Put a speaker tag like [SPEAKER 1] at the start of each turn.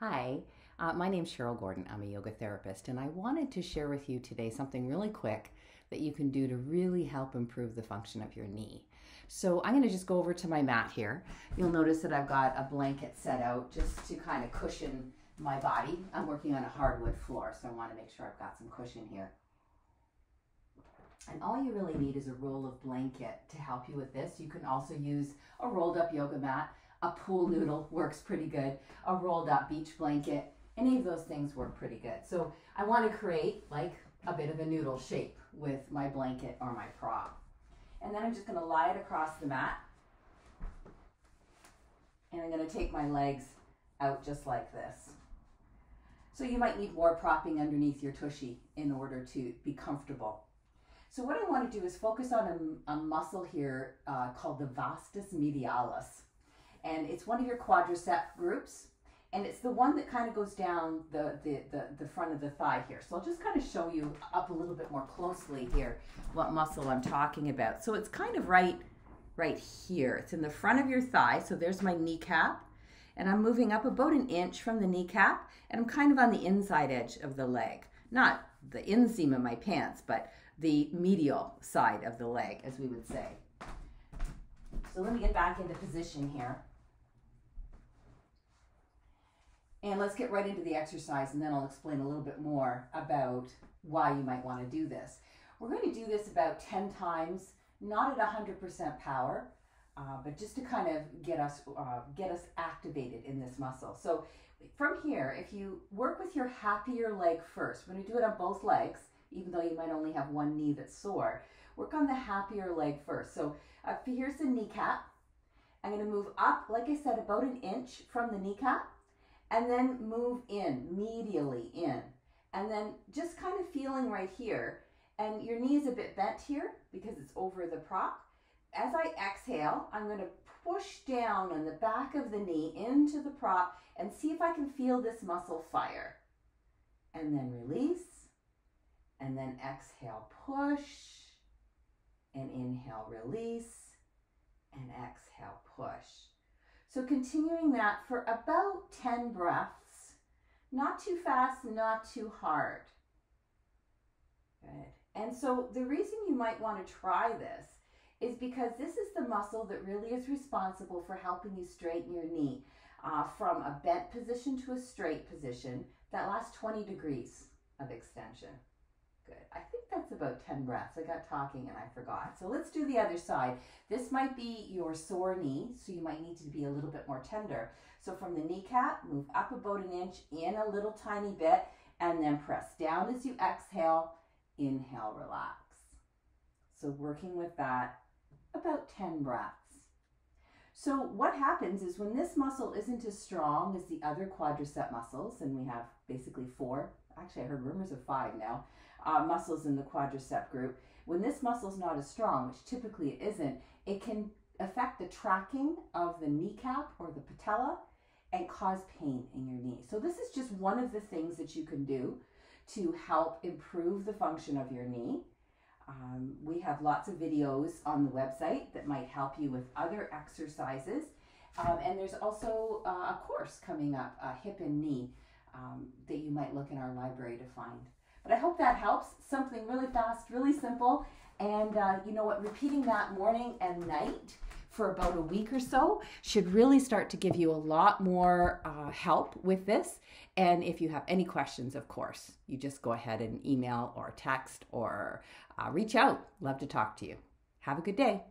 [SPEAKER 1] Hi, uh, my name's Cheryl Gordon. I'm a yoga therapist, and I wanted to share with you today something really quick that you can do to really help improve the function of your knee. So I'm going to just go over to my mat here. You'll notice that I've got a blanket set out just to kind of cushion my body. I'm working on a hardwood floor, so I want to make sure I've got some cushion here. And all you really need is a roll of blanket to help you with this. You can also use a rolled up yoga mat. A pool noodle works pretty good. A rolled up beach blanket. Any of those things work pretty good. So I want to create like a bit of a noodle shape with my blanket or my prop. And then I'm just going to lie it across the mat. And I'm going to take my legs out just like this. So you might need more propping underneath your tushy in order to be comfortable. So what I want to do is focus on a, a muscle here uh, called the vastus medialis. And it's one of your quadricep groups. And it's the one that kind of goes down the, the, the, the front of the thigh here. So I'll just kind of show you up a little bit more closely here what muscle I'm talking about. So it's kind of right, right here. It's in the front of your thigh. So there's my kneecap and I'm moving up about an inch from the kneecap and I'm kind of on the inside edge of the leg. Not the inseam of my pants, but the medial side of the leg, as we would say. So let me get back into position here. And let's get right into the exercise and then I'll explain a little bit more about why you might want to do this. We're going to do this about 10 times, not at 100% power, uh, but just to kind of get us uh, get us activated in this muscle. So from here, if you work with your happier leg first, we're going to do it on both legs, even though you might only have one knee that's sore. Work on the happier leg first. So uh, here's the kneecap. I'm going to move up, like I said, about an inch from the kneecap, and then move in, medially in. And then just kind of feeling right here, and your knee is a bit bent here because it's over the prop as I exhale, I'm going to push down on the back of the knee into the prop and see if I can feel this muscle fire. And then release. And then exhale, push. And inhale, release. And exhale, push. So continuing that for about 10 breaths. Not too fast, not too hard. Good. And so the reason you might want to try this is because this is the muscle that really is responsible for helping you straighten your knee uh, from a bent position to a straight position. That last 20 degrees of extension. Good. I think that's about 10 breaths. I got talking and I forgot. So let's do the other side. This might be your sore knee, so you might need to be a little bit more tender. So from the kneecap, move up about an inch, in a little tiny bit, and then press down as you exhale. Inhale, relax. So working with that about 10 breaths. So what happens is when this muscle isn't as strong as the other quadricep muscles, and we have basically four, actually I heard rumors of five now, uh, muscles in the quadricep group, when this muscle is not as strong, which typically it isn't, it can affect the tracking of the kneecap or the patella and cause pain in your knee. So this is just one of the things that you can do to help improve the function of your knee. Um, we have lots of videos on the website that might help you with other exercises. Um, and there's also uh, a course coming up, a hip and knee, um, that you might look in our library to find. But I hope that helps. Something really fast, really simple. And uh, you know what? Repeating that morning and night for about a week or so should really start to give you a lot more uh, help with this. And if you have any questions, of course, you just go ahead and email or text or uh, reach out. Love to talk to you. Have a good day.